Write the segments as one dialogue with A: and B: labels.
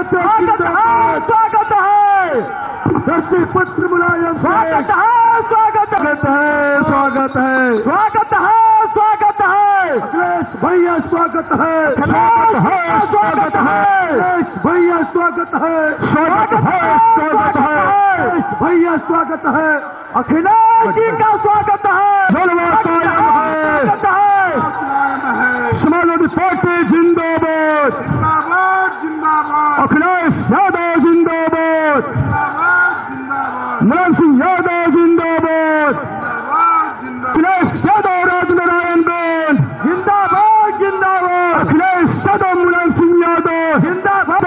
A: स्वागत है स्वागत है
B: धरती पुत्र मुलायम
A: स्वागत है स्वागत है।
B: स्वागत है स्वागत है।
A: स्वागत है स्वागत है।
B: अखिलेश भैया स्वागत है।
A: अखिलेश भैया स्वागत है।
B: अखिलेश भैया स्वागत है।
A: स्वागत है, स्वागत है।
B: भैया स्वागत है।
A: अखिलेश जी का स्वागत है
B: जलवा कायम है।
A: स्वागत है
B: समाजवादी पार्टी जिंदाबाद
A: जिंदाबाद जिंदाबाद
B: अखिलेश यादव जिंदाबाद मुलायम सिंह यादव जिंदाबाद अखिलेश यादव राजनारायण बेन
A: जिंदाबाद जिंदाबाद
B: अखिलेश यादव मुलायम सिंह यादव
A: जिंदाबाद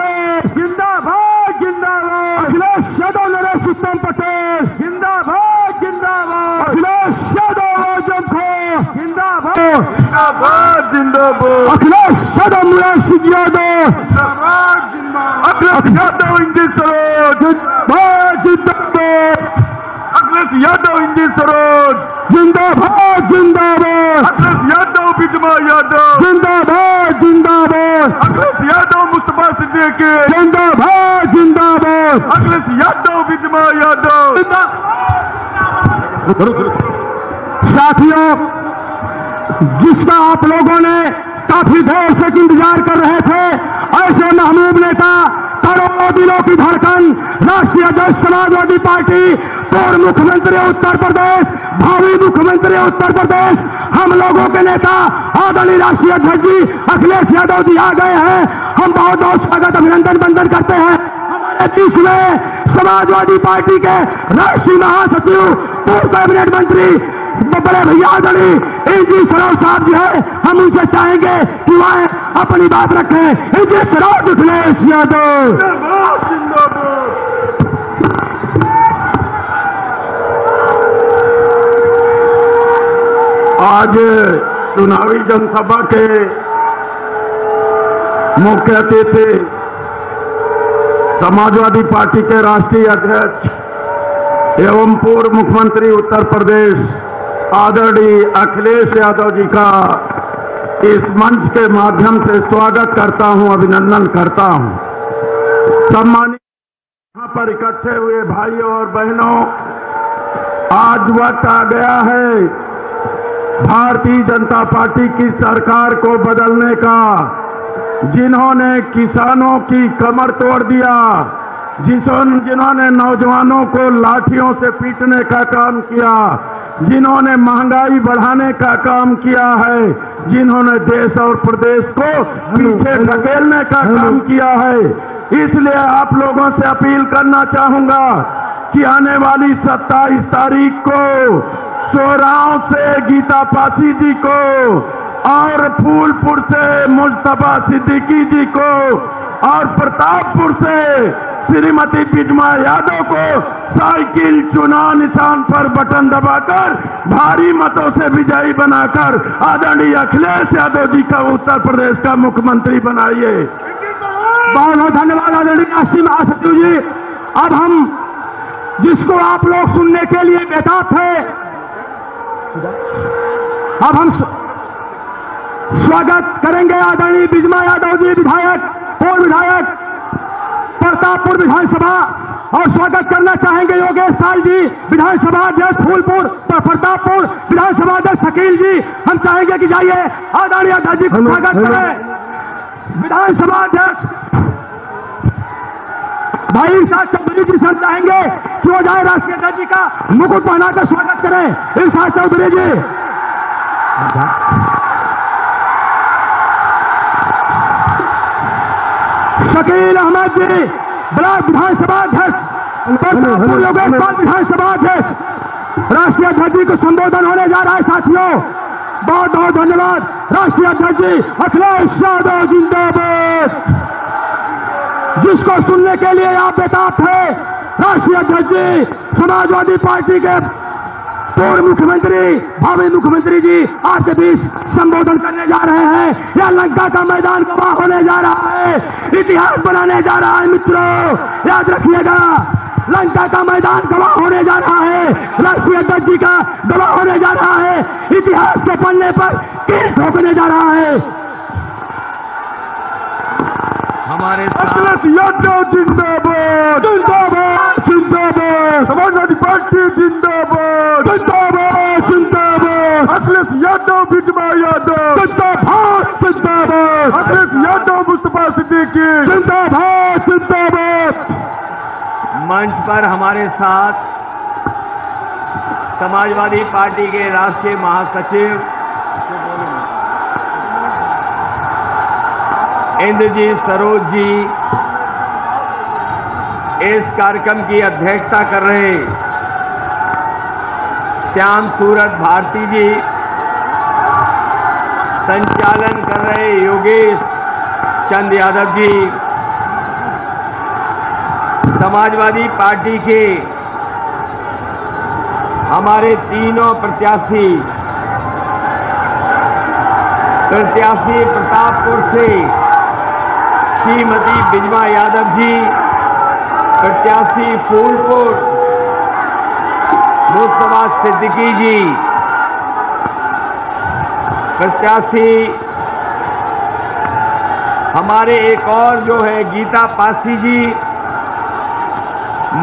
A: जिंदाबाद जिंदाबाद
B: अखिलेश यादव नरेश उत्तम पटेल।
A: जिंदाबाद जिंदाबाद।
B: अखिलेश यादव आज़म खो
A: जिंदाबाद।
B: जिंदाबाद जिंदाबाद। अखिलेश यादव सिंह यादव। अखिलेश यादव इंडी सरोज। जिंदाबाद जिंदाबाद। अखिलेश यादव इंडी सरोज। जिंदाबाद जिंदाबाद। अखिलेश यादव बिजमा यादव। जिंदाबाद जिंदाबाद। अखिलेश यादव मुस्तफ़ा सिद्दीकी जिंदाबाद जिंदाबाद। अखिलेश यादव बिजमा यादव। साथियों, जिसका आप लोगों ने काफ़ी देर से इंतज़ार कर रहे थे, ऐसे महबूब नेता करोड़ों दिनों की धड़कन, राष्ट्रीय अध्यक्ष समाजवादी पार्टी, पूर्व मुख्यमंत्री उत्तर प्रदेश, भावी मुख्यमंत्री उत्तर प्रदेश, हम लोगों के नेता, आदरणीय राष्ट्रीय अध्यक्ष जी, अखिलेश यादव जी आ गए हैं। हम बहुत बहुत स्वागत अभिनंदन बंदन करते हैं। हमारे बीच में समाजवादी पार्टी के राष्ट्रीय महासचिव, पूर्व कैबिनेट मंत्री बड़े भैया आदरणीय इंजी सराव साहब जो है। हम उनसे चाहेंगे कि वह अपनी बात रखें। इंजी सराव अखिलेश यादव। आज चुनावी जनसभा के मुख्य अतिथि, समाजवादी पार्टी के राष्ट्रीय अध्यक्ष एवं पूर्व मुख्यमंत्री उत्तर प्रदेश आदरणीय अखिलेश यादव जी का इस मंच के माध्यम से स्वागत करता हूँ, अभिनंदन करता हूँ। सम्मानित यहाँ पर इकट्ठे हुए भाइयों और बहनों, आज वक्त आ गया है भारतीय जनता पार्टी की सरकार को बदलने का। जिन्होंने किसानों की कमर तोड़ दिया जिन्होंने नौजवानों को लाठियों से पीटने का काम किया जिन्होंने महँगाई बढ़ाने का काम किया है जिन्होंने देश और प्रदेश को पीछे ढकेलने का काम किया है। इसलिए आप लोगों से अपील करना चाहूँगा कि आने वाली 27 तारीख को सोराव से गीता पासी जी को और फूलपुर से मुस्तफ़ा सिद्दीकी जी को और प्रतापपुर से श्रीमती बिजमा यादव को साइकिल चुनाव निशान पर बटन दबाकर भारी मतों से विजयी बनाकर आदरणीय अखिलेश यादव जी का उत्तर प्रदेश का मुख्यमंत्री बनाइए। बहुत बहुत धन्यवाद आदरणीय राष्ट्रीय महासचिव जी। अब हम जिसको आप लोग सुनने के लिए बेताब थे, अब हम स्वागत करेंगे आदरणीय बिजमा यादव जी विधायक पूर्व विधायक प्रतापपुर विधानसभा। और स्वागत करना चाहेंगे योगेश साल जी विधानसभा अध्यक्ष फूलपुर प्रतापपुर विधानसभा अध्यक्ष शकील जी। हम चाहेंगे कि जाइए आदरणीय अध्यक्ष जी को स्वागत करें। विधानसभा अध्यक्ष भाई साहब चौधरी जी से हम चाहेंगे कि वो जाए राष्ट्रीय अध्यक्ष जी का मुकुट पहनाकर स्वागत करें। इरशाद चौधरी जी। शकील अहमद जी ब्लॉक विधानसभा अध्यक्ष प्रतापपुर योगेश पाल विधानसभा अध्यक्ष राष्ट्रीय अध्यक्ष जी को संबोधन होने जा रहा है साथियों। बहुत बहुत धन्यवाद। राष्ट्रीय अध्यक्ष जी अखिलेश यादव जिंदाबाद।
A: जिसको सुनने के लिए आप बेताब थे राष्ट्रीय अध्यक्ष जी समाजवादी पार्टी के पूर्व मुख्यमंत्री, भावी मुख्यमंत्री जी, आपके बीच संबोधन करने जा रहे हैं। या लंका का मैदान गवाह होने जा रहा है। इतिहास बनाने जा रहा है मित्रों। याद रखिएगा, लंका का मैदान गवाह होने जा रहा है। राष्ट्रीय अध्यक्ष जी का गवाह होने जा रहा है। इतिहास के पन्ने पर केस ठोकने जा रहा है।
C: हमारे साथ।
A: अखिलेश यादव जिंदाबाद जिंदाबाद जिंदाबाद समाजवादी पार्टी जिंदाबाद जिंदाबाद जिंदाबाद अखिलेश यादव विजमा यादव जिंदाबाद जिंदाबाद अखिलेश यादव मुस्तफ़ा सिद्दीकी जिंदाबाद जिंदाबाद
C: मंच पर हमारे साथ समाजवादी पार्टी के राष्ट्रीय महासचिव इंद्रजीत सरोज जी इस कार्यक्रम की अध्यक्षता कर रहे श्याम सूरत भारती जी संचालन कर रहे योगेश चंद यादव जी समाजवादी पार्टी के हमारे तीनों प्रत्याशी प्रत्याशी प्रतापपुर से श्रीमती बिजमा यादव जी, प्रत्याशी फूलपुर मुस्तफ़ा सिद्दीकी जी, प्रत्याशी, हमारे एक और जो है गीता पासी जी,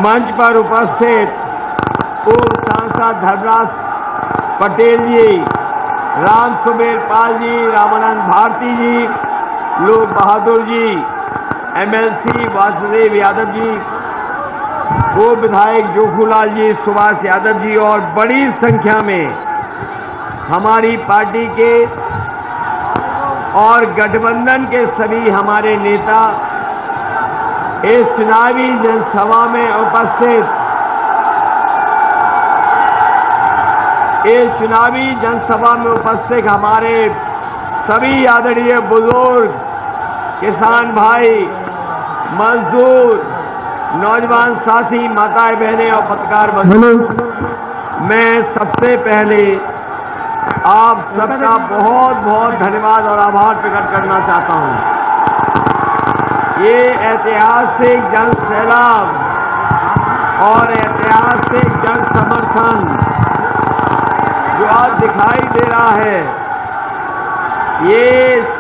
C: मंच पर उपस्थित पूर्व सांसद धर्मराज पटेल जी, राम सुमेर पाल जी, रामानंद भारती जी लोक बहादुर जी एमएलसी वासुदेव यादव जी, वो विधायक जोखूलाल जी, सुभाष यादव जी और बड़ी संख्या में हमारी पार्टी के और गठबंधन के सभी हमारे नेता इस चुनावी जनसभा में उपस्थित। इस चुनावी जनसभा में उपस्थित हमारे सभी आदरणीय बुज़ुर्ग किसान भाई मजदूर नौजवान साथी माताएँ बहनें और पत्रकार बंधु मैं सबसे पहले आप सबका बहुत बहुत धन्यवाद और आभार प्रकट करना चाहता हूँ। ये ऐतिहासिक जन सैलाब और ऐतिहासिक जन समर्थन जो आज दिखाई दे रहा है ये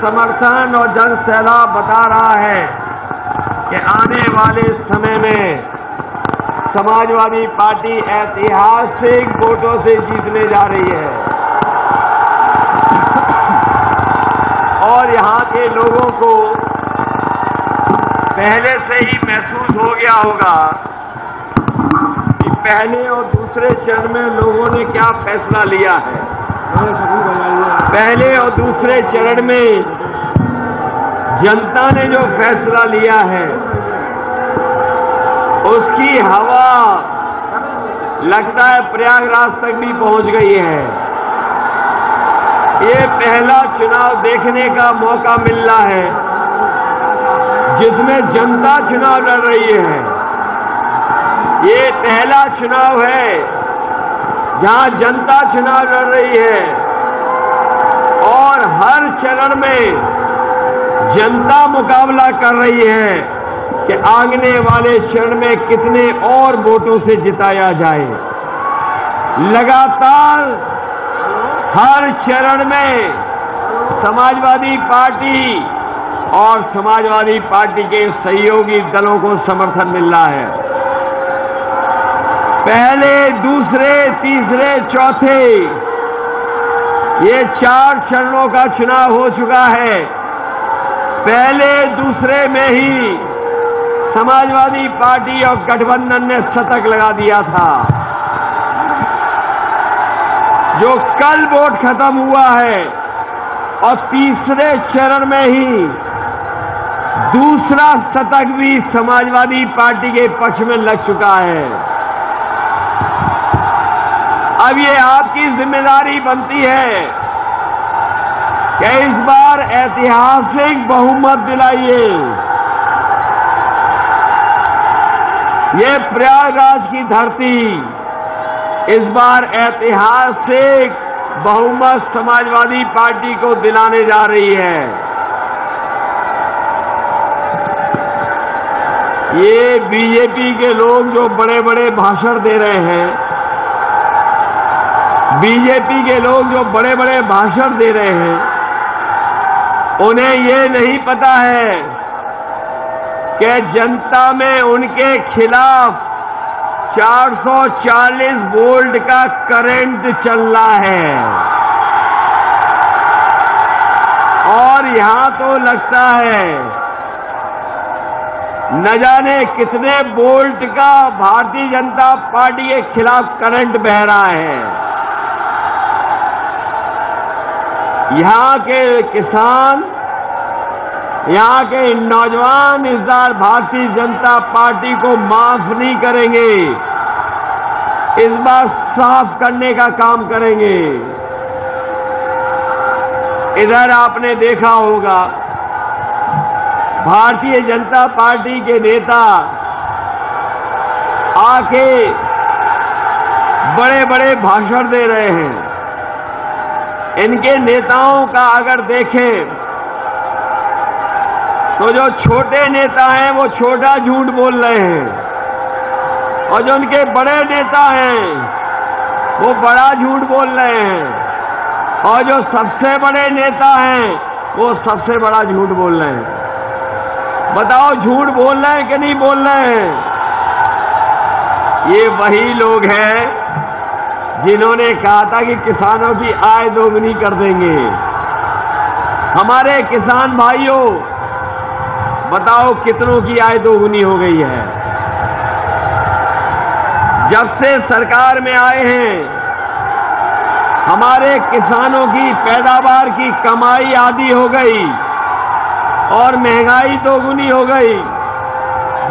C: समर्थन और जन सैलाब बता रहा है कि आने वाले समय में समाजवादी पार्टी ऐतिहासिक वोटों से जीतने जा रही है। और यहाँ के लोगों को पहले से ही महसूस हो गया होगा कि पहले और दूसरे चरण में लोगों ने क्या फैसला लिया है। पहले और दूसरे चरण में जनता ने जो फैसला लिया है, उसकी हवा लगता है प्रयागराज तक भी पहुँच गई है। ये पहला चुनाव देखने का मौका मिल रहा है, जिसमें जनता चुनाव लड़ रही है। ये पहला चुनाव है, जहाँ जनता चुनाव लड़ रही है। और हर चरण में जनता मुकाबला कर रही है कि आगने वाले चरण में कितने और वोटों से जिताया जाए। लगातार हर चरण में समाजवादी पार्टी और समाजवादी पार्टी के सहयोगी दलों को समर्थन मिल रहा है। पहले, दूसरे, तीसरे, चौथे ये चार चरणों का चुनाव हो चुका है। पहले दूसरे में ही समाजवादी पार्टी और गठबंधन ने शतक लगा दिया था। जो कल वोट खत्म हुआ है और तीसरे चरण में ही दूसरा शतक भी समाजवादी पार्टी के पक्ष में लग चुका है। अब ये आपकी ज़िम्मेदारी बनती है कि इस बार ऐतिहासिक बहुमत दिलाइए। ये प्रयागराज की धरती, इस बार ऐतिहासिक बहुमत समाजवादी पार्टी को दिलाने जा रही है। ये बीजेपी के लोग जो बड़े बड़े भाषण दे रहे हैं बीजेपी के लोग जो बड़े बड़े भाषण दे रहे हैं, उन्हें ये नहीं पता है कि जनता में उनके खिलाफ 440 वोल्ट का करंट चल रहा है। और यहाँ तो लगता है, न जाने कितने वोल्ट का भारतीय जनता पार्टी के खिलाफ करंट बह रहा है। यहाँ के किसान, यहाँ के नौजवान इस बार भारतीय जनता पार्टी को माफ़ नहीं करेंगे। इस बार साफ़ करने का काम करेंगे। इधर आपने देखा होगा, भारतीय जनता पार्टी के नेता आके बड़े बड़े भाषण दे रहे हैं। इनके नेताओं का अगर देखें तो जो छोटे नेता हैं, वो छोटा झूठ बोल रहे हैं। और जो उनके बड़े नेता हैं, वो बड़ा झूठ बोल रहे हैं। और जो सबसे बड़े नेता हैं, वो सबसे बड़ा झूठ बोल रहे हैं। बताओ, झूठ बोल रहे हैं कि नहीं बोल रहे हैं? ये वही लोग हैं जिन्होंने कहा था कि किसानों की आय दोगुनी कर देंगे। हमारे किसान भाइयों, बताओ कितनों की आय दोगुनी हो गई है? जब से सरकार में आए हैं, हमारे किसानों की पैदावार की कमाई आदि हो गई और महँगाई दोगुनी हो गई।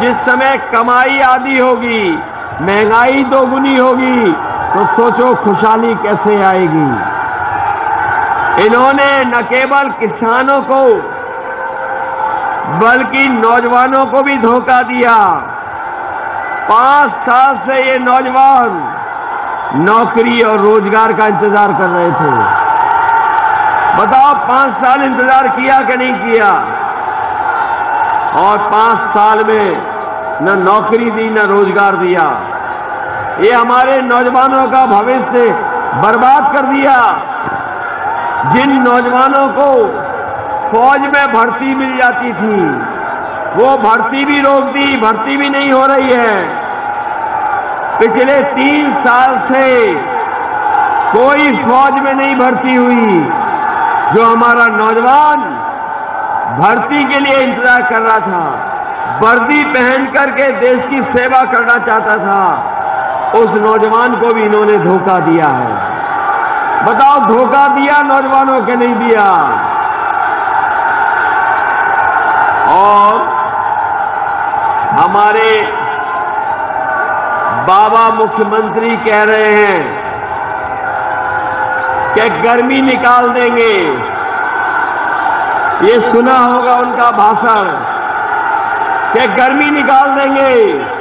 C: जिस समय कमाई आदि होगी, महँगाई दोगुनी होगी तो सोचो खुशहाली कैसे आएगी। इन्होंने न केवल किसानों को, बल्कि नौजवानों को भी धोखा दिया। पाँच साल से ये नौजवान नौकरी और रोज़गार का इंतज़ार कर रहे थे। बताओ पाँच साल इंतज़ार किया कि नहीं किया? और पाँच साल में न नौकरी दी, न रोज़गार दिया। ये हमारे नौजवानों का भविष्य बर्बाद कर दिया। जिन नौजवानों को फौज में भर्ती मिल जाती थी, वो भर्ती भी रोक दी, भर्ती भी नहीं हो रही है। पिछले तीन साल से कोई फौज में नहीं भर्ती हुई। जो हमारा नौजवान भर्ती के लिए इंतज़ार कर रहा था, वर्दी पहन करके देश की सेवा करना चाहता था उस नौजवान को भी इन्होंने धोखा दिया है। बताओ, धोखा दिया नौजवानों के नहीं दिया। और हमारे बाबा मुख्यमंत्री कह रहे हैं कि गर्मी निकाल देंगे। ये सुना होगा उनका भाषण कि गर्मी निकाल देंगे।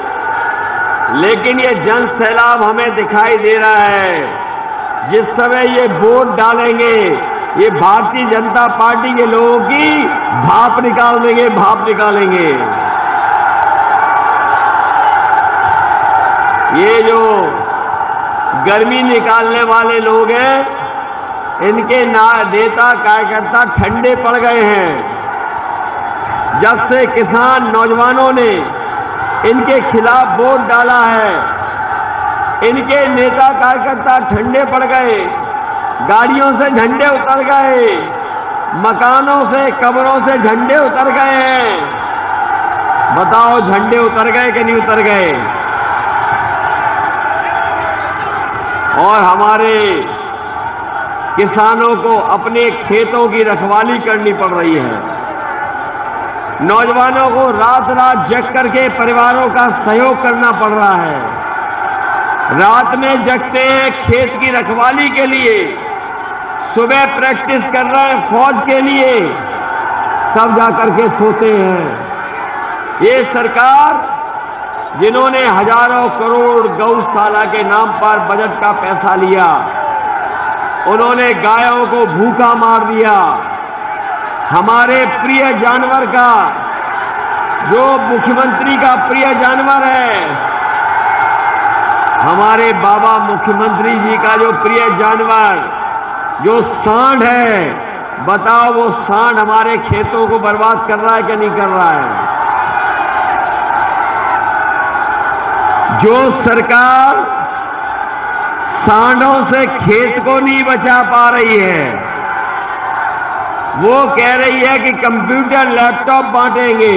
C: लेकिन ये जन सैलाब हमें दिखाई दे रहा है। जिस समय ये वोट डालेंगे, ये भारतीय जनता पार्टी के लोगों की भाप निकाल देंगे, भाप निकालेंगे। ये जो गर्मी निकालने वाले लोग हैं, इनके ना नेता कार्यकर्ता ठंडे पड़ गए हैं। जब से किसान नौजवानों ने इनके खिलाफ वोट डाला है। इनके नेता कार्यकर्ता ठंडे पड़ गए, गाड़ियों से झंडे उतर गए, मकानों से कब्रों से झंडे उतर गए हैं। बताओ झंडे उतर गए कि नहीं उतर गए? और हमारे किसानों को अपने खेतों की रखवाली करनी पड़ रही है। नौजवानों को रात रात जग करके परिवारों का सहयोग करना पड़ रहा है। रात में जगते हैं खेत की रखवाली के लिए। सुबह प्रैक्टिस कर रहे हैं फौज के लिए। सब जाकर के सोते हैं। ये सरकार, जिन्होंने हज़ारों करोड़ गौशाला के नाम पर बजट का पैसा लिया, उन्होंने गायों को भूखा मार दिया। हमारे प्रिय जानवर का, जो मुख्यमंत्री का प्रिय जानवर है, हमारे बाबा मुख्यमंत्री जी का जो प्रिय जानवर, जो सांड है, बताओ वो सांड हमारे खेतों को बर्बाद कर रहा है कि नहीं कर रहा है? जो सरकार सांडों से खेत को नहीं बचा पा रही है वो कह रही है कि कंप्यूटर, लैपटॉप बांटेंगे।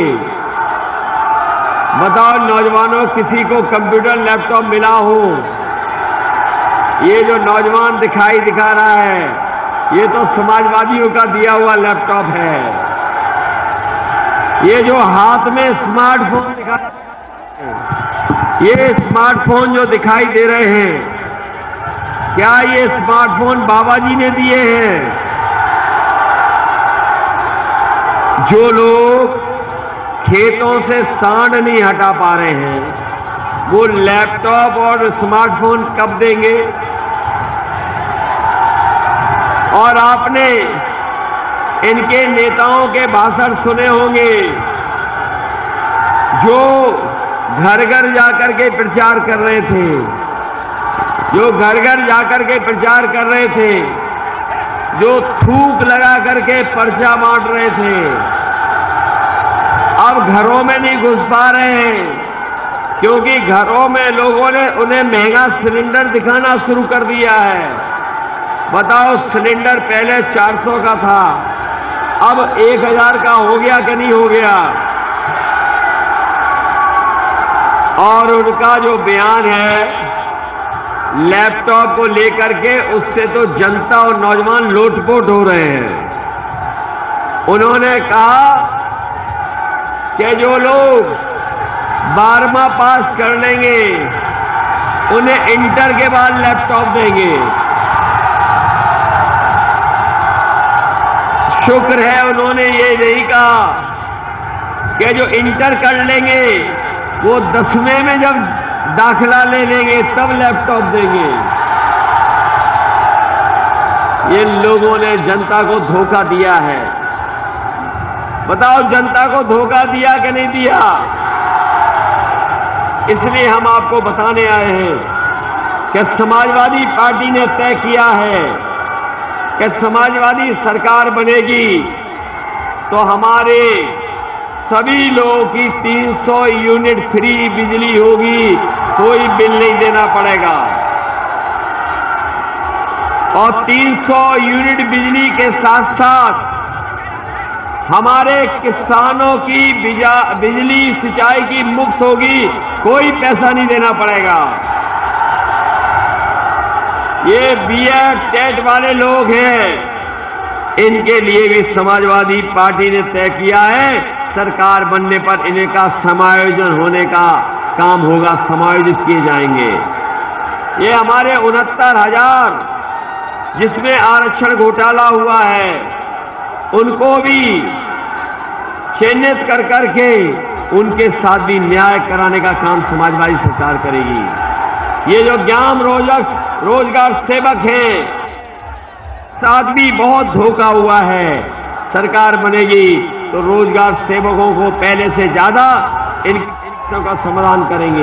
C: बताओ नौजवानों, किसी को कंप्यूटर, लैपटॉप मिला हो? ये जो नौजवान दिखाई दिखा रहा है, ये तो समाजवादियों का दिया हुआ लैपटॉप है। ये जो हाथ में स्मार्टफ़ोन दिखा ये स्मार्टफ़ोन जो दिखाई दे रहे हैं, क्या ये स्मार्टफ़ोन बाबा जी ने दिए हैं? जो लोग खेतों से सांड नहीं हटा पा रहे हैं, वो लैपटॉप और स्मार्टफ़ोन कब देंगे? और आपने इनके नेताओं के भाषण सुने होंगे, जो घर घर जाकर के प्रचार कर रहे थे, जो घर घर जाकर के प्रचार कर रहे थे, जो थूक लगा करके पर्चा बांट रहे थे अब घरों में नहीं घुस पा रहे। हैं क्योंकि घरों में लोगों ने उन्हें महँगा सिलेंडर दिखाना शुरू कर दिया है। बताओ, सिलेंडर पहले 400 का था, अब 1000 का हो गया कि नहीं हो गया? और उनका जो बयान है, लैपटॉप को लेकर के उससे तो जनता और नौजवान लोटपोट हो रहे हैं। उन्होंने कहा कि जो लोग बारहवा पास कर लेंगे, उन्हें इंटर के बाद लैपटॉप देंगे। शुक्र है उन्होंने ये नहीं कहा कि जो इंटर कर लेंगे, वो दसवें में जब दाखिला ले लेंगे, तब लैपटॉप देंगे। ये लोगों ने जनता को धोखा दिया है। बताओ जनता को धोखा दिया कि नहीं दिया? इसलिए हम आपको बताने आए हैं कि समाजवादी पार्टी ने तय किया है कि समाजवादी सरकार बनेगी। तो हमारे सभी लोगों की 300 यूनिट फ्री बिजली होगी, कोई बिल नहीं देना पड़ेगा। और 300 यूनिट बिजली के साथ साथ हमारे किसानों की बिजली सिंचाई की मुफ़्त होगी, कोई पैसा नहीं देना पड़ेगा। ये बीएड टेट वाले लोग हैं। इनके लिए भी समाजवादी पार्टी ने तय किया है, सरकार बनने पर इन्हें का समायोजन होने का काम होगा, समायोजित किए जाएँगे। ये हमारे उनहत्तर हज़ार, जिसमें आरक्षण घोटाला हुआ है उनको भी चिन्हित कर करके उनके साथ भी न्याय कराने का काम समाजवादी सरकार करेगी। ये जो ज्ञान रोजक, रोज़गार सेवक हैं, साथ भी बहुत धोखा हुआ है। सरकार बनेगी तो रोज़गार सेवकों को पहले से ज़्यादा इन का समाधान करेंगे।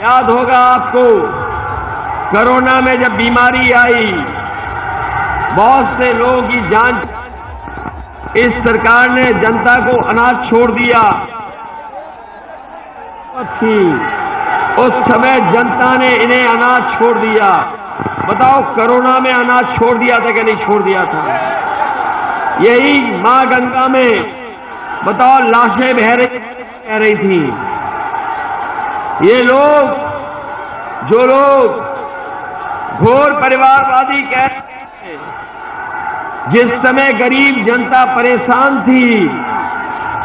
C: याद होगा आपको, कोरोना में जब बीमारी आई, बहुत से लोगों की जान इस सरकार ने जनता को अनाज छोड़ दिया। उस समय जनता ने इन्हें अनाज छोड़ दिया। बताओ, कोरोना में अनाज छोड़ दिया था कि नहीं छोड़ दिया था? यही माँ गंगा में, बताओ, लाशें बह रही बह रही थी। ये लोग, जो लोग घोर परिवारवादी कह जिस समय गरीब जनता परेशान थी,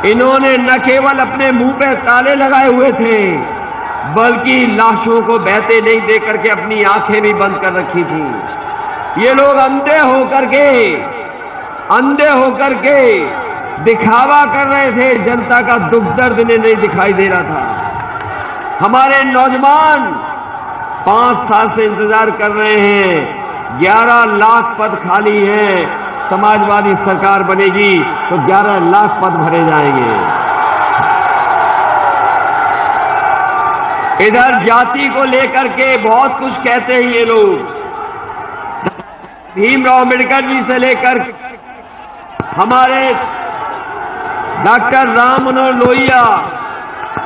C: इन्होंने न केवल अपने मुँह पे ताले लगाए हुए थे, बल्कि लाशों को बहते नहीं देख करके अपनी आँखें भी बंद कर रखी थी। ये लोग अंधे होकर के, अंधे होकर के दिखावा कर रहे थे, जनता का दुख दर्द इन्हें नहीं दिखाई दे रहा था। हमारे नौजवान पाँच साल से इंतज़ार कर रहे हैं, ग्यारह लाख पद खाली हैं समाजवादी सरकार बनेगी तो ग्यारह लाख पद भरे जाएँगे। इधर जाति को लेकर के बहुत कुछ कहते हैं ये लोग। भीमराव अंबेडकर जी से लेकर हमारे डॉक्टर राम मनोहर लोहिया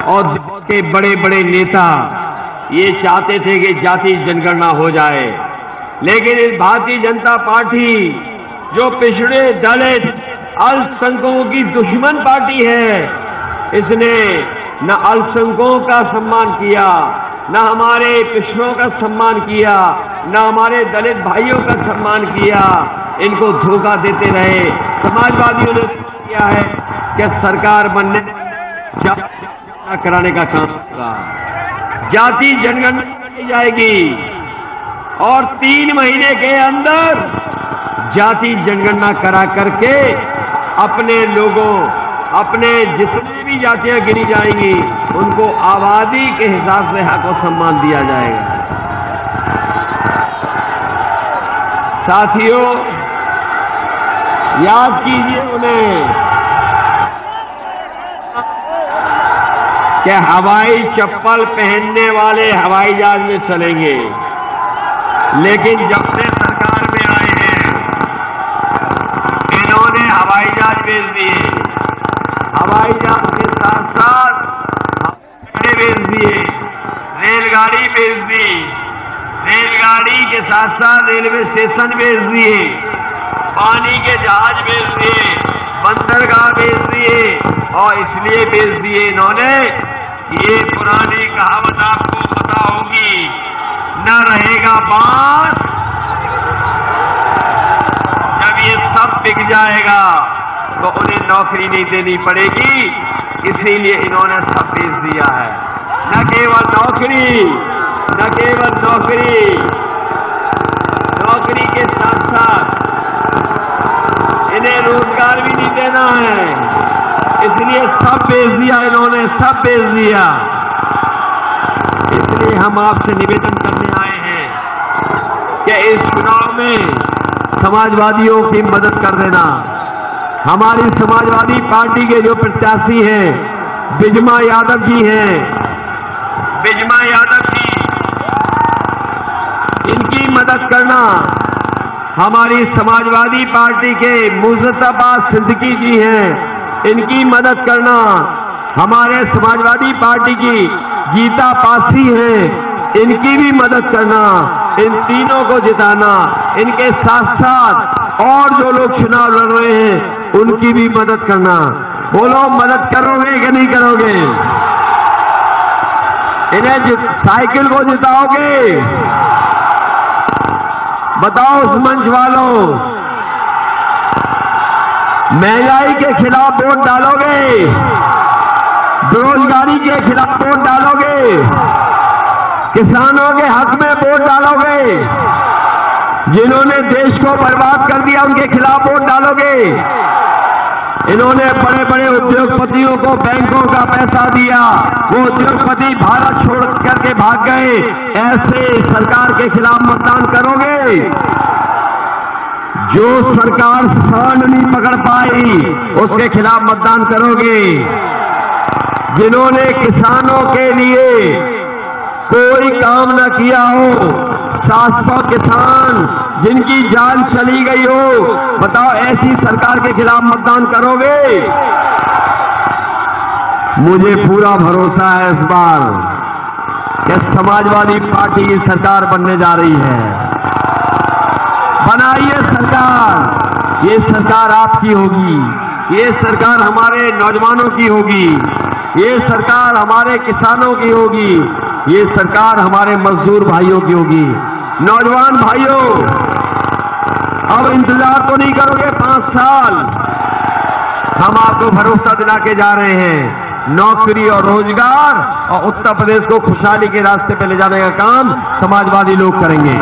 C: और के बड़े बड़े नेता, ये चाहते थे कि जाति जनगणना हो जाए। लेकिन इस भारतीय जनता पार्टी जो पिछड़े दलित अल्पसंख्यकों की दुश्मन पार्टी है, इसने न अल्पसंख्यकों का सम्मान किया, न हमारे पिछड़ों का सम्मान किया, न हमारे दलित भाइयों का सम्मान किया। इनको धोखा देते रहे। समाजवादियों ने किया है कि सरकार बनने कराने का काम होगा। जाति जनगणना की जाएगी और तीन महीने के अंदर जाति जनगणना करा करके अपने लोगों, अपने जितने भी जातियाँ गिनी जाएँगी, उनको आबादी के हिसाब से हक और सम्मान दिया जाएगा। साथियों, याद कीजिए उन्हें कि हवाई चप्पल पहनने वाले हवाई जहाज़ में चलेंगे। लेकिन जब से सरकार में आए हैं इन्होंने हवाई जहाज़ भेज दिए हवाई जहाज़ के साथ साथ हवाई भेज दिए रेलगाड़ी भेज दी रेलगाड़ी के साथ साथ रेलवे स्टेशन भेज दिए, पानी के जहाज़ भेज दिए, बंदरगाह भेज दिए, और इसलिए भेज दिए इन्होंने। ये पुरानी कहावत आपको पता होगी, न रहेगा बाँस, जब ये सब बिक जाएगा तो उन्हें नौकरी नहीं देनी पड़ेगी। इसीलिए इन्होंने सब बेच दिया है। न केवल नौकरी, न केवल नौकरी नौकरी के साथ साथ इन्हें रोज़गार भी नहीं देना है। इसलिए सब बेच दिया इन्होंने, सब बेच दिया। इसलिए हम आपसे निवेदन करने आए हैं कि इस चुनाव में समाजवादियों की मदद कर देना। हमारी समाजवादी पार्टी के जो प्रत्याशी हैं, बिजमा यादव जी हैं, बिजमा यादव जी, इनकी मदद करना हमारी समाजवादी पार्टी के मुजफ्फराबाद सिद्दीकी जी हैं। इनकी मदद करना हमारे समाजवादी पार्टी की गीता पासी है। इनकी भी मदद करना, इन तीनों को जिताना, इनके साथ साथ और जो लोग चुनाव लड़ रहे हैं, उनकी भी मदद करना। बोलो, मदद करोगे कि नहीं करोगे? इन्हें साइकिल को जिताओगे। बताओ उस मंच वालों, महँगाई के खिलाफ वोट डालोगे? बेरोजगारी के खिलाफ वोट डालोगे? किसानों के हक में वोट डालोगे? जिन्होंने देश को बर्बाद कर दिया, उनके खिलाफ वोट डालोगे? इन्होंने बड़े बड़े उद्योगपतियों को बैंकों का पैसा दिया। वो उद्योगपति भारत छोड़ करके भाग गए। ऐसे सरकार के खिलाफ मतदान करोगे? जो सरकार सांड नहीं पकड़ पाई, उसके खिलाफ मतदान करोगे। जिन्होंने किसानों के लिए कोई काम न किया हो सात सौ किसान जिनकी जान चली गई हो, बताओ ऐसी सरकार के खिलाफ मतदान करोगे? मुझे पूरा भरोसा है इस बार कि समाजवादी पार्टी की सरकार बनने जा रही है। बनाइए सरकार। ये सरकार आपकी होगी। ये सरकार हमारे नौजवानों की होगी। ये सरकार हमारे किसानों की होगी। ये सरकार हमारे मजदूर भाइयों की होगी। नौजवान भाइयों, अब इंतज़ार तो नहीं करोगे पाँच साल। हम आपको भरोसा दिला के जा रहे हैं। नौकरी और रोज़गार और उत्तर प्रदेश को खुशहाली के रास्ते पर ले जाने का काम समाजवादी लोग करेंगे।